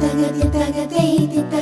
தித்தக தித்தக தேய் தித்தக